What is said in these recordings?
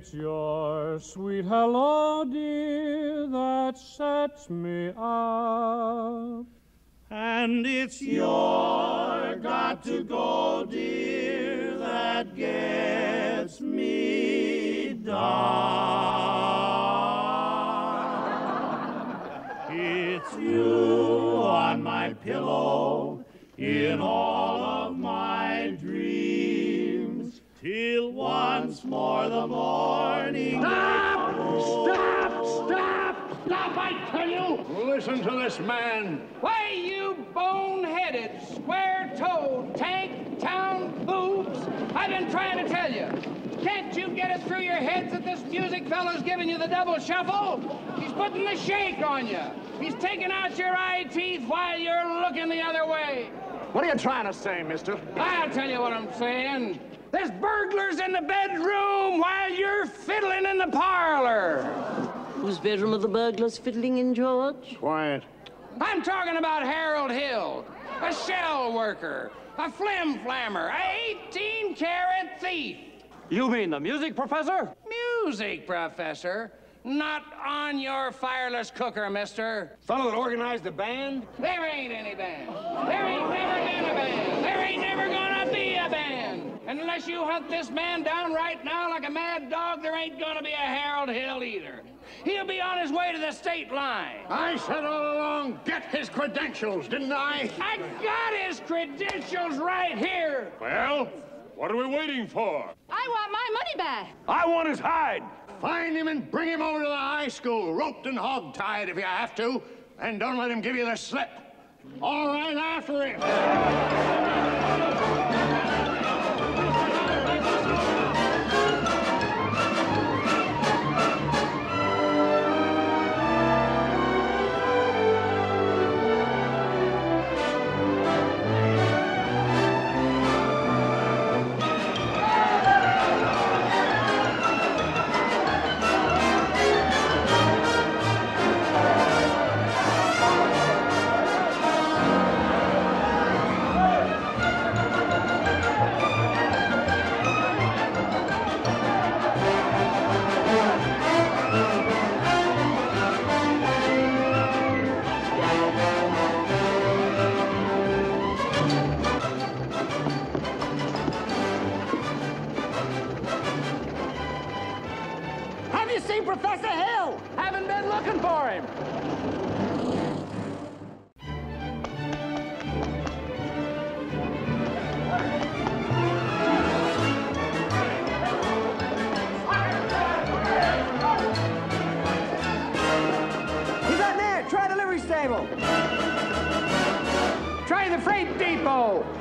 It's your sweet hello, dear, that sets me up. And it's your got to go, dear, that gets me down. It's you on my pillow in all once more the morning. Stop! Stop! Stop! Stop, I tell you! Listen to this man. Why, you bone-headed, square-toed, tank-town boobs! I've been trying to tell you. Can't you get it through your heads that this music fellow's giving you the double shuffle? He's putting the shake on you. He's taking out your eye teeth while you're looking the other way. What are you trying to say, mister? I'll tell you what I'm saying. There's burglars in the bedroom while you're fiddling in the parlor. Whose bedroom are the burglars fiddling in, George? Quiet. I'm talking about Harold Hill, a shell worker, a flim flammer, a 18 carat thief. You mean the music professor? Music professor? Not on your fireless cooker, mister. Fellow that organized the band? There ain't any band. There ain't never been a band. There ain't never gonna be a band. And unless you hunt this man down right now like a mad dog, there ain't gonna be a Harold Hill either. He'll be on his way to the state line. I said all along, get his credentials, didn't I? I got his credentials right here. Well, what are we waiting for? I want back. I want his hide. Find him and bring him over to the high school, roped and hog-tied if you have to, and don't let him give you the slip. All right, after him. Seen Professor Hill? Haven't been looking for him. He's not there. Try the livery stable. Try the freight depot.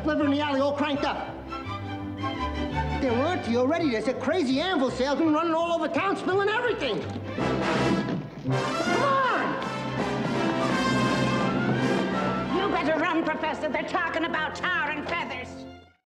I got in the alley all cranked up. There weren't you already. There's a crazy anvil salesman running all over town spilling everything. Come on! You better run, Professor. They're talking about tar and feathers.